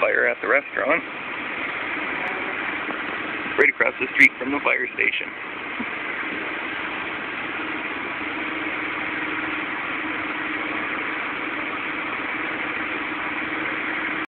fire at the restaurant. Right across the street from the fire station.